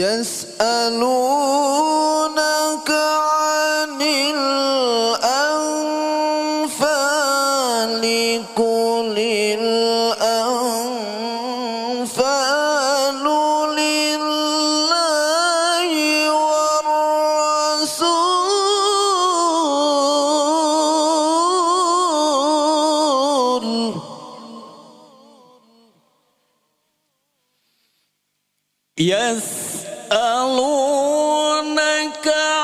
يسألون ويسألونك عنه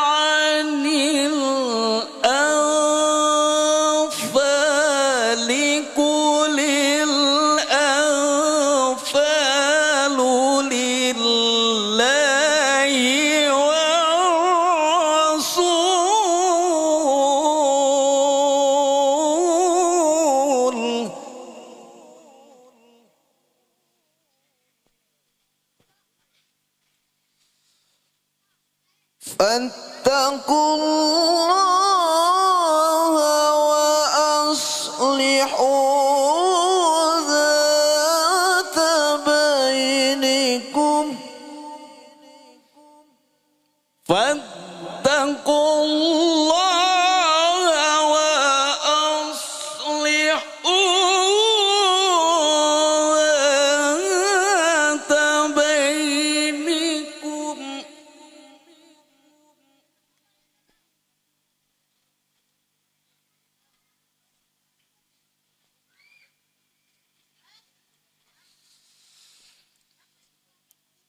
فاتقوا الله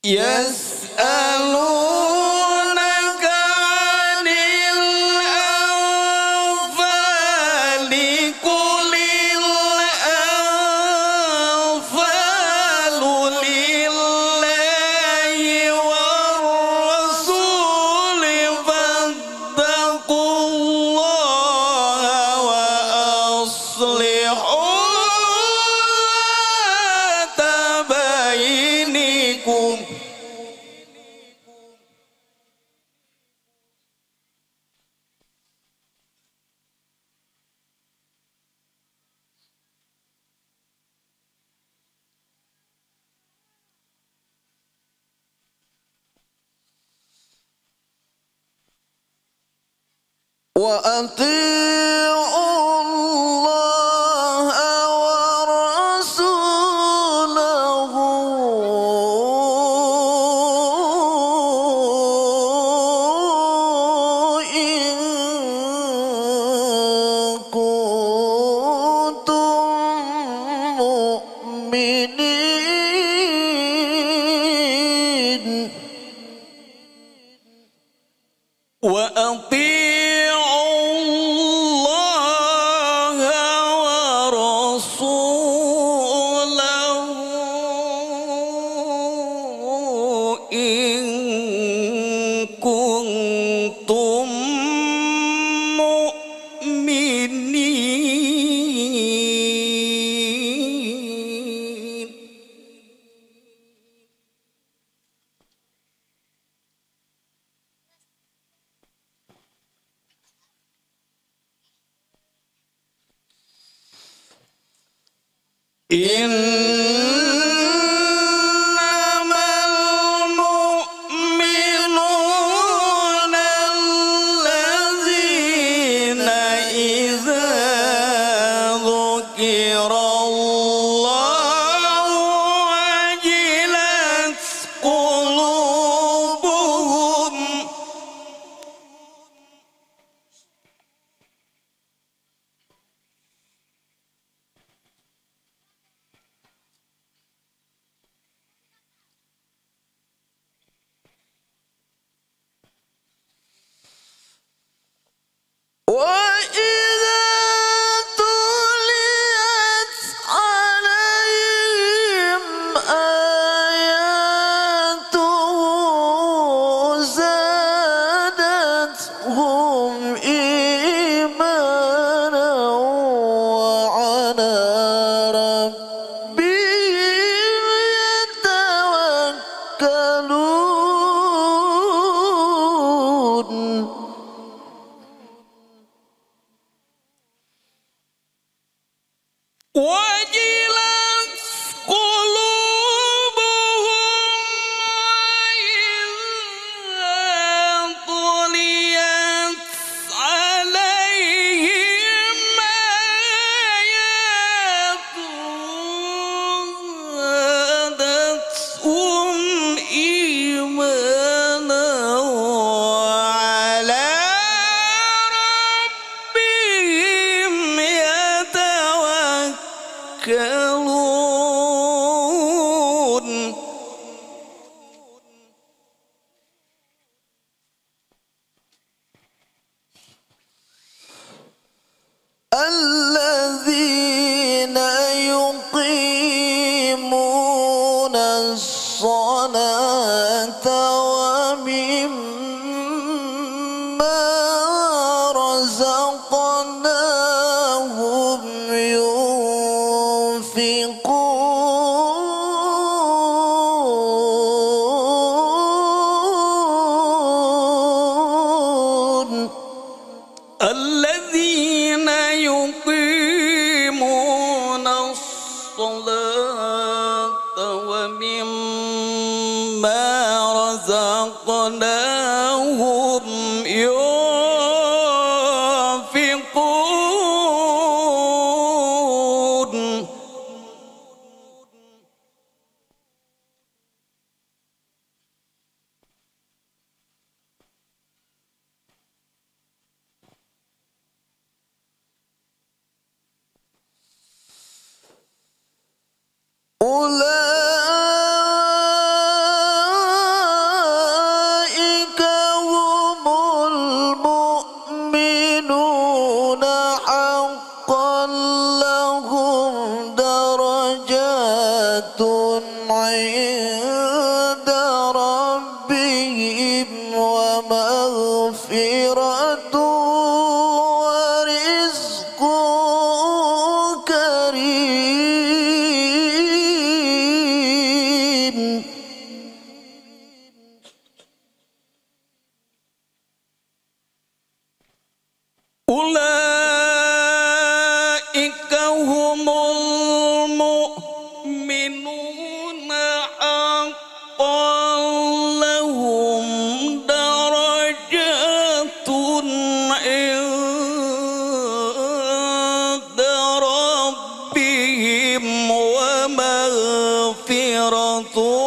Yes. وأطير إن 活音。ومغفرة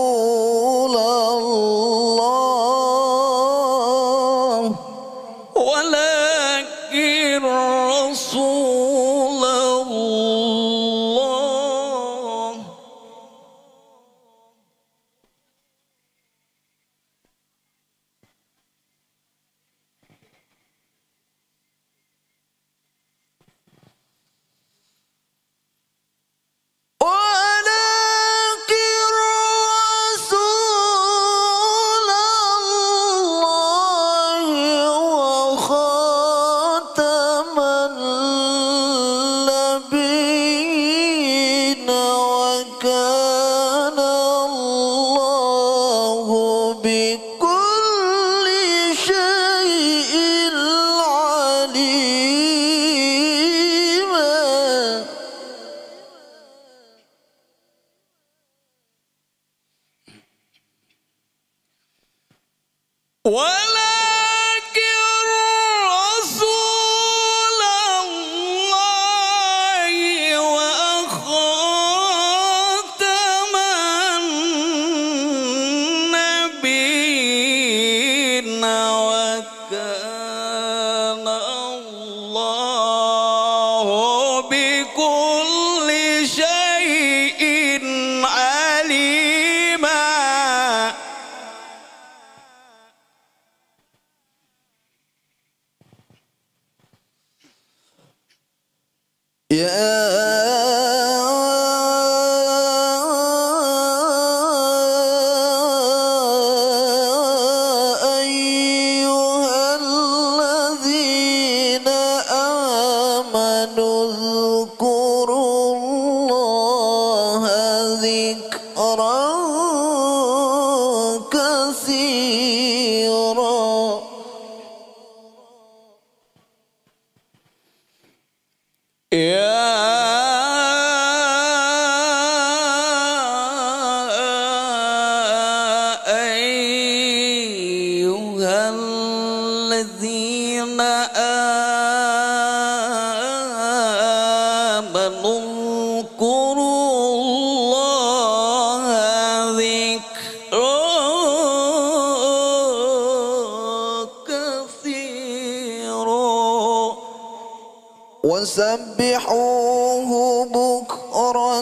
完了 يا أيها الذين آمنوا اذكروا الله ذكرًا وسبحوه بكرة